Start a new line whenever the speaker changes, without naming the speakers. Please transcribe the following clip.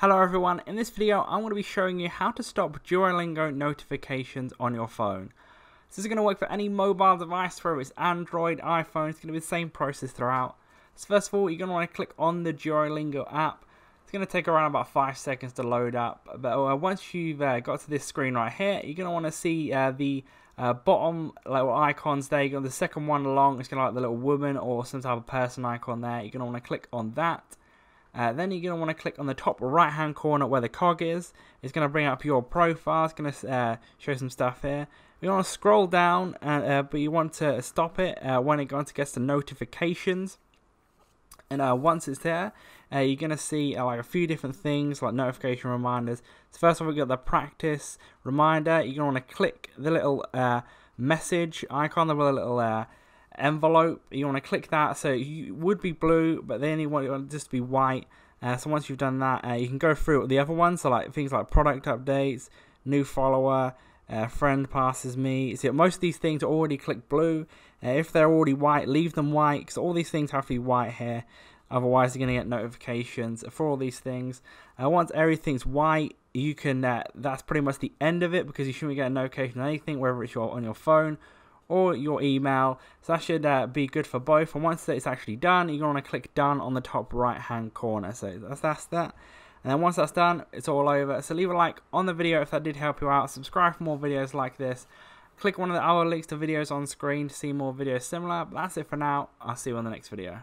Hello everyone, in this video I'm going to be showing you how to stop Duolingo notifications on your phone. This is going to work for any mobile device, whether it's Android, iPhone, it's going to be the same process throughout. So first of all, you're going to want to click on the Duolingo app. It's going to take around about 5 seconds to load up, but uh, once you've uh, got to this screen right here, you're going to want to see uh, the bottom little icons there. You got the second one along, it's going to like the little woman or some type of person icon there. You're going to want to click on that. Uh, then you're going to want to click on the top right hand corner where the cog is. It's going to bring up your profile. It's going to uh, show some stuff here. You want to scroll down, uh, uh but you want to stop it uh, when it goes to notifications. And uh, once it's there, you're going to see like a few different things like notification reminders. So first of all, we've got the practice reminder. You're going to want to click the little message icon, the little envelope. You want to click that. So you would be blue, but then you want it just to be white. Uh, so once you've done that, uh, you can go through the other ones. So like things like product updates, new follower, uh, friend passes me. So most of these things are already click blue. Uh, if they're already white, leave them white because all these things have to be white here. Otherwise, you're going to get notifications for all these things. Uh, once everything's white, you can. Uh, that's pretty much the end of it because you shouldn't get a notification on anything, whether it's your on your phone or your email. So that should uh, be good for both. And once it's actually done, you're going to click done on the top right hand corner. So that's, that's that. And then once that's done, it's all over. So leave a like on the video if that did help you out. Subscribe for more videos like this. Click one of the other links to videos on screen to see more videos similar. But that's it for now. I'll see you on the next video.